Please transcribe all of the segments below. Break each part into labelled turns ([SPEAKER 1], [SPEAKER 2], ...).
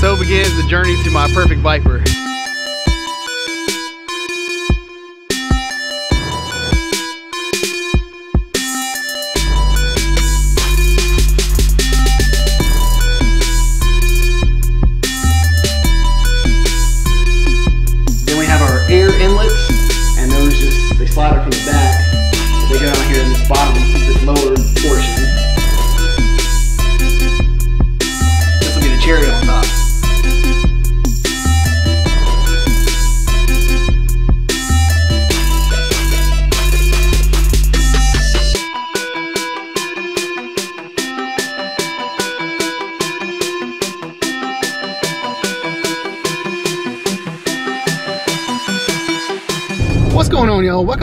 [SPEAKER 1] So begins the journey to my perfect Viper.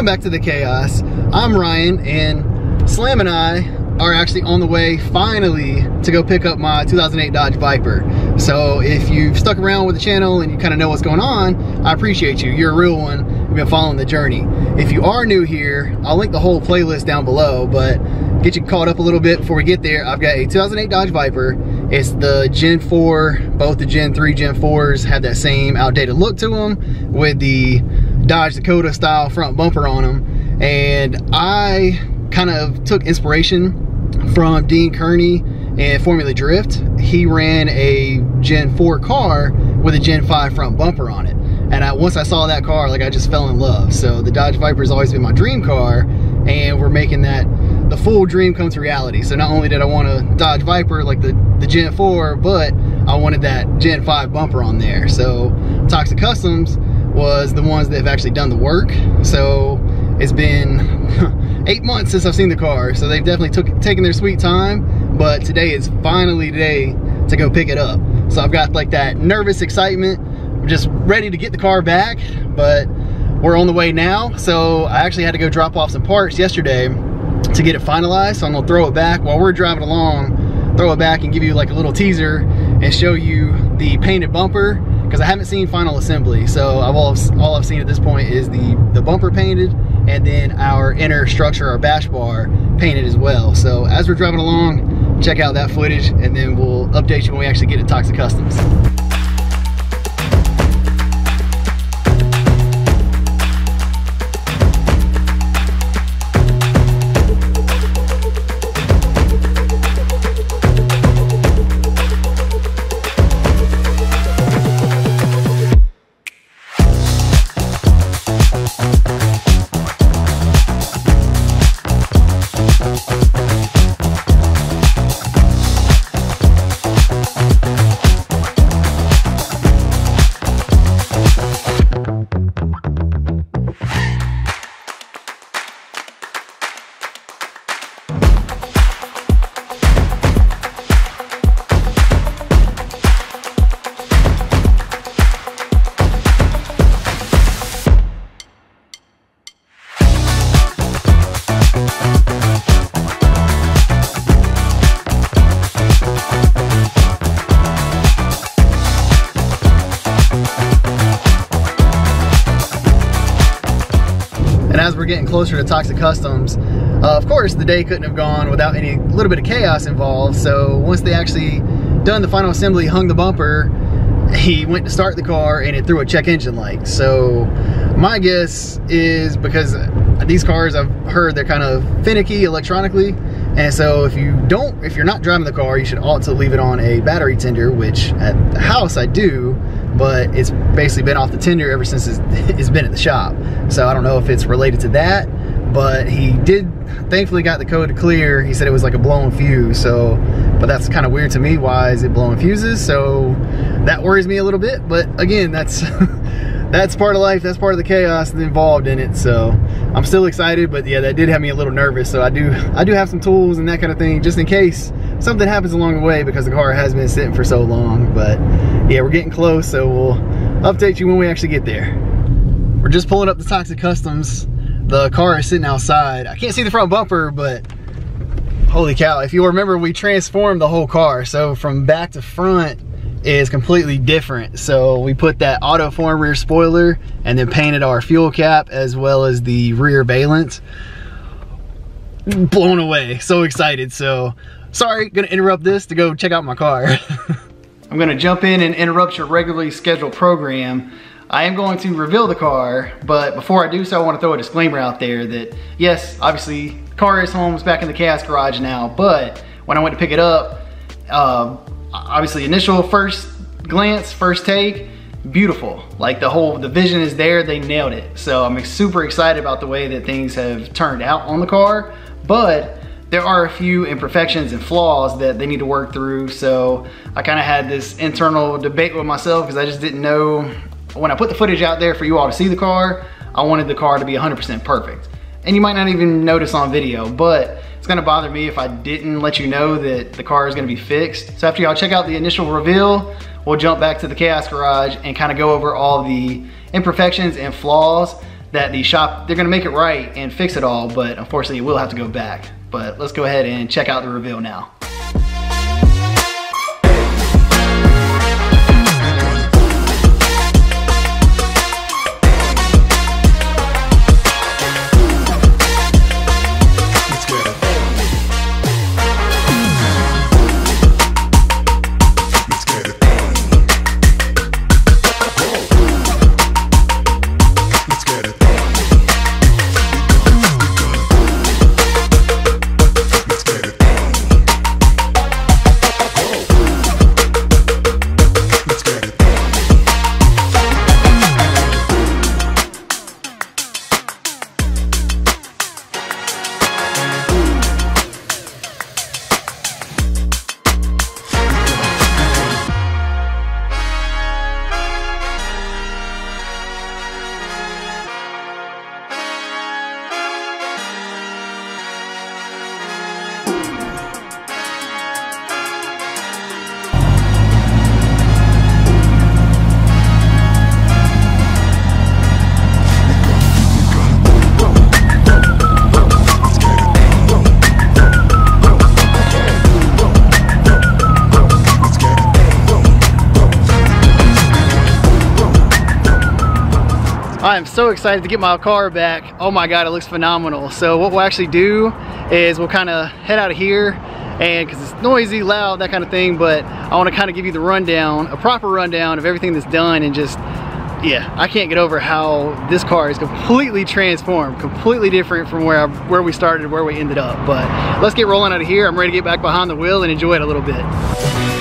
[SPEAKER 2] Back
[SPEAKER 1] to the chaos. I'm Ryan, and Slam and I are actually on the way finally to go pick up my 2008 Dodge Viper. So if you've stuck around with the channel and you kind of know what's going on, I appreciate you. You're a real one. You've been following the journey. If you are new here, I'll link the whole playlist down below, but get you caught up a little bit before we get there. I've got a 2008 Dodge Viper. It's the Gen 4, both the Gen 3, Gen 4s have that same outdated look to them with the Dodge Dakota style front bumper on them. And I kind of took inspiration from Dean Kearney and Formula Drift. He ran a Gen 4 car with a Gen 5 front bumper on it. And I, once I saw that car, like I just fell in love. So the Dodge Viper has always been my dream car and we're making that the full dream come to reality. So not only did I want a Dodge Viper like the, the Gen 4, but I wanted that Gen 5 bumper on there. So Toxic Customs was the ones that have actually done the work. So it's been eight months since I've seen the car. So they've definitely took taken their sweet time, but today is finally today to go pick it up. So I've got like that nervous excitement. I'm just ready to get the car back, but we're on the way now. So I actually had to go drop off some parts yesterday to get it finalized. So I'm gonna throw it back while we're driving along, throw it back and give you like a little teaser and show you the painted bumper because I haven't seen final assembly. So I've all, all I've seen at this point is the, the bumper painted and then our inner structure, our bash bar painted as well. So as we're driving along, check out that footage and then we'll update you when we actually get to Toxic Customs. Closer to Toxic Customs, uh, of course, the day couldn't have gone without any little bit of chaos involved. So once they actually done the final assembly, hung the bumper, he went to start the car and it threw a check engine light. So my guess is because these cars I've heard they're kind of finicky electronically. And so if you don't, if you're not driving the car, you should also leave it on a battery tender, which at the house I do, but it's basically been off the tender ever since it's, it's been at the shop. So I don't know if it's related to that, but he did thankfully got the code to clear. He said it was like a blown fuse. So, but that's kind of weird to me. Why is it blowing fuses? So that worries me a little bit. But again, that's that's part of life. That's part of the chaos involved in it. So I'm still excited, but yeah, that did have me a little nervous. So I do I do have some tools and that kind of thing just in case something happens along the way because the car has been sitting for so long. But yeah, we're getting close. So we'll update you when we actually get there. We're just pulling up the Toxic Customs. The car is sitting outside. I can't see the front bumper, but holy cow. If you remember, we transformed the whole car. So from back to front is completely different. So we put that Autoform rear spoiler and then painted our fuel cap as well as the rear valance. Blown away, so excited. So sorry, gonna interrupt this to go check out my car. I'm gonna jump in and interrupt your regularly scheduled program. I am going to reveal the car, but before I do so, I wanna throw a disclaimer out there that yes, obviously, the car is home, it's back in the chaos garage now, but when I went to pick it up, uh, obviously initial first glance, first take, beautiful. Like the whole, the vision is there, they nailed it. So I'm super excited about the way that things have turned out on the car, but there are a few imperfections and flaws that they need to work through. So I kind of had this internal debate with myself because I just didn't know, when I put the footage out there for you all to see the car, I wanted the car to be 100% perfect. And you might not even notice on video, but it's gonna bother me if I didn't let you know that the car is gonna be fixed. So after y'all check out the initial reveal, we'll jump back to the Chaos Garage and kind of go over all the imperfections and flaws that the shop, they're gonna make it right and fix it all, but unfortunately we'll have to go back. But let's go ahead and check out the reveal now. I am so excited to get my car back. Oh my God, it looks phenomenal. So what we'll actually do is we'll kind of head out of here and because it's noisy, loud, that kind of thing, but I want to kind of give you the rundown, a proper rundown of everything that's done and just, yeah, I can't get over how this car is completely transformed, completely different from where I, where we started, where we ended up. But let's get rolling out of here. I'm ready to get back behind the wheel and enjoy it a little bit.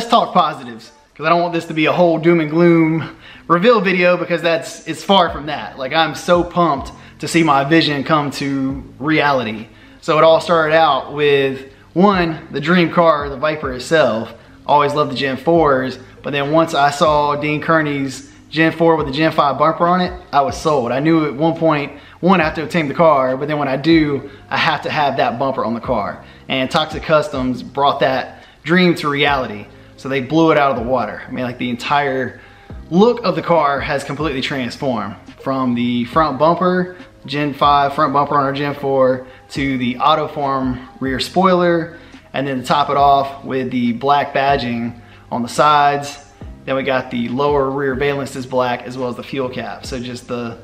[SPEAKER 1] Let's talk positives because I don't want this to be a whole doom and gloom reveal video because that's it's far from that. Like I'm so pumped to see my vision come to reality. So it all started out with one, the dream car, the Viper itself. Always loved the Gen 4s, but then once I saw Dean Kearney's Gen 4 with the Gen 5 bumper on it, I was sold. I knew at one point, one, I have to obtain the car, but then when I do, I have to have that bumper on the car. And Toxic Customs brought that dream to reality. So they blew it out of the water. I mean, like the entire look of the car has completely transformed from the front bumper, Gen 5 front bumper on our Gen 4, to the Autoform rear spoiler, and then to top it off with the black badging on the sides. Then we got the lower rear valance is black as well as the fuel cap. So just the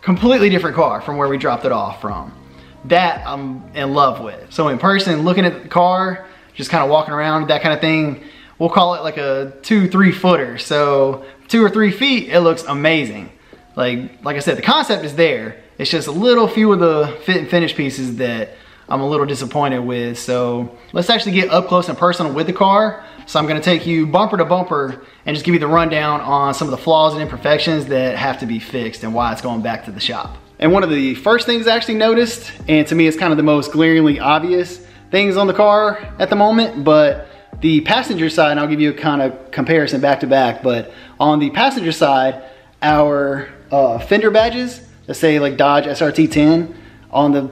[SPEAKER 1] completely different car from where we dropped it off from. That I'm in love with. So in person, looking at the car, just kind of walking around, that kind of thing, we'll call it like a two, three footer. So two or three feet, it looks amazing. Like, like I said, the concept is there. It's just a little few of the fit and finish pieces that I'm a little disappointed with. So let's actually get up close and personal with the car. So I'm gonna take you bumper to bumper and just give you the rundown on some of the flaws and imperfections that have to be fixed and why it's going back to the shop. And one of the first things I actually noticed, and to me it's kind of the most glaringly obvious things on the car at the moment, but the passenger side, I'll give you a kind of comparison back to back, but on the passenger side, our uh, fender badges that say like Dodge SRT10 on the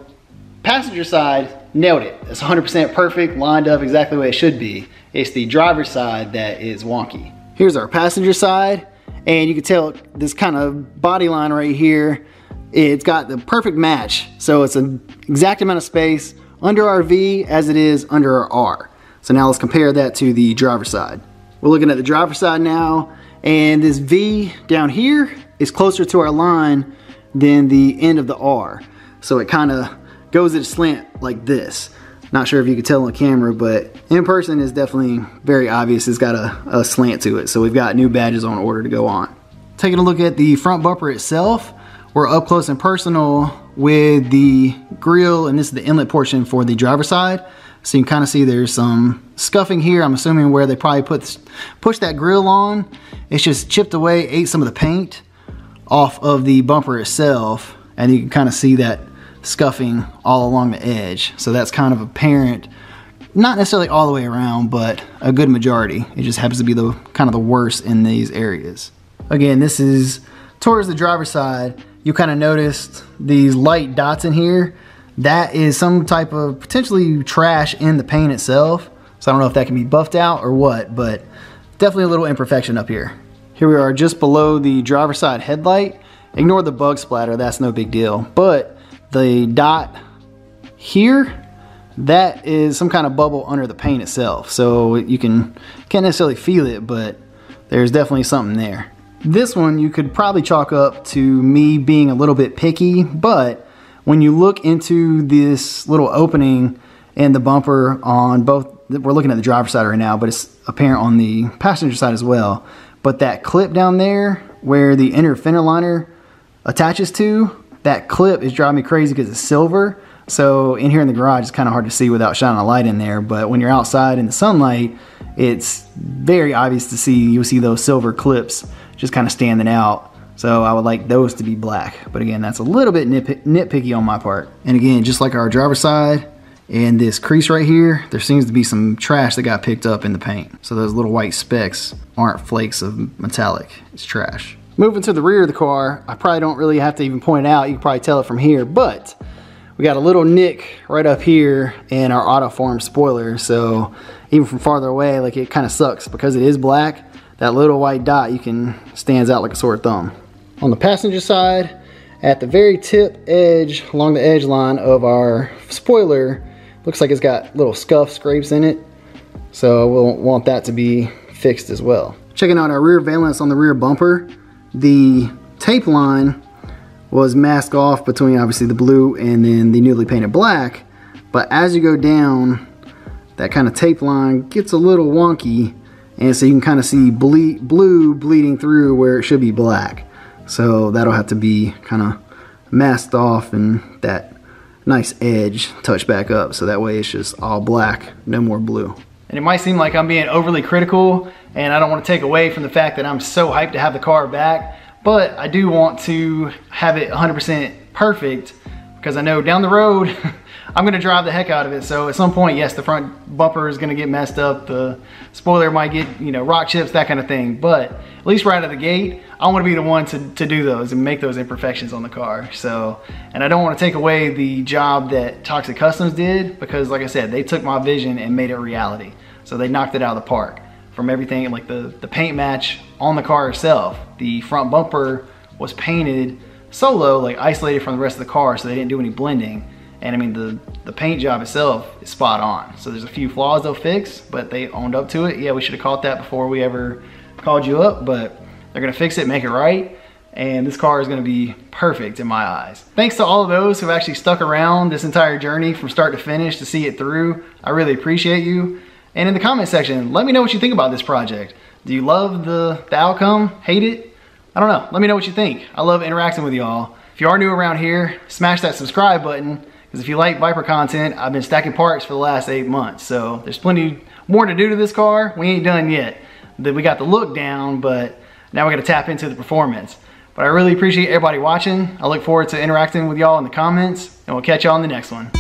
[SPEAKER 1] passenger side, nailed it. It's 100% perfect, lined up exactly the way it should be. It's the driver's side that is wonky. Here's our passenger side, and you can tell this kind of body line right here, it's got the perfect match. So it's an exact amount of space under our V as it is under our R. So now let's compare that to the driver's side. We're looking at the driver's side now, and this V down here is closer to our line than the end of the R. So it kind of goes at a slant like this. Not sure if you can tell on camera, but in person is definitely very obvious. It's got a, a slant to it. So we've got new badges on order to go on. Taking a look at the front bumper itself, we're up close and personal with the grill, and this is the inlet portion for the driver side. So you can kind of see there's some scuffing here. I'm assuming where they probably put push that grill on. It's just chipped away, ate some of the paint off of the bumper itself. And you can kind of see that scuffing all along the edge. So that's kind of apparent, not necessarily all the way around, but a good majority. It just happens to be the kind of the worst in these areas. Again, this is towards the driver's side. You kind of noticed these light dots in here. That is some type of potentially trash in the paint itself. So I don't know if that can be buffed out or what, but definitely a little imperfection up here. Here we are just below the driver's side headlight. Ignore the bug splatter, that's no big deal. But the dot here, that is some kind of bubble under the paint itself. So you can, can't necessarily feel it, but there's definitely something there. This one you could probably chalk up to me being a little bit picky, but when you look into this little opening in the bumper on both, we're looking at the driver's side right now, but it's apparent on the passenger side as well. But that clip down there where the inner fender liner attaches to, that clip is driving me crazy because it's silver. So in here in the garage, it's kind of hard to see without shining a light in there. But when you're outside in the sunlight, it's very obvious to see. You'll see those silver clips just kind of standing out. So I would like those to be black. But again, that's a little bit nitpicky on my part. And again, just like our driver side and this crease right here, there seems to be some trash that got picked up in the paint. So those little white specks aren't flakes of metallic, it's trash. Moving to the rear of the car, I probably don't really have to even point out. You can probably tell it from here, but we got a little nick right up here in our autoform spoiler. So even from farther away, like it kind of sucks because it is black. That little white dot, you can stands out like a sore thumb. On the passenger side, at the very tip edge, along the edge line of our spoiler, looks like it's got little scuff scrapes in it. So we'll want that to be fixed as well. Checking out our rear valance on the rear bumper, the tape line was masked off between obviously the blue and then the newly painted black. But as you go down, that kind of tape line gets a little wonky. And so you can kind of see ble blue bleeding through where it should be black. So that'll have to be kind of masked off and that nice edge touched back up. So that way it's just all black, no more blue. And it might seem like I'm being overly critical and I don't want to take away from the fact that I'm so hyped to have the car back, but I do want to have it 100% perfect because I know down the road, I'm gonna drive the heck out of it. So at some point, yes, the front bumper is gonna get messed up. The spoiler might get, you know, rock chips, that kind of thing. But at least right out of the gate, I wanna be the one to, to do those and make those imperfections on the car. So, and I don't wanna take away the job that Toxic Customs did because like I said, they took my vision and made it reality. So they knocked it out of the park from everything, like the, the paint match on the car itself. The front bumper was painted solo, like isolated from the rest of the car so they didn't do any blending. And I mean, the, the paint job itself is spot on. So there's a few flaws they'll fix, but they owned up to it. Yeah, we should have caught that before we ever called you up, but they're gonna fix it, make it right. And this car is gonna be perfect in my eyes. Thanks to all of those who've actually stuck around this entire journey from start to finish to see it through. I really appreciate you. And in the comment section, let me know what you think about this project. Do you love the, the outcome? Hate it? I don't know. Let me know what you think. I love interacting with y'all. If you are new around here, smash that subscribe button. Because if you like Viper content, I've been stacking parts for the last eight months. So there's plenty more to do to this car. We ain't done yet. We got the look down, but now we're gonna tap into the performance. But I really appreciate everybody watching. I look forward to interacting with y'all in the comments, and we'll catch y'all in the next one.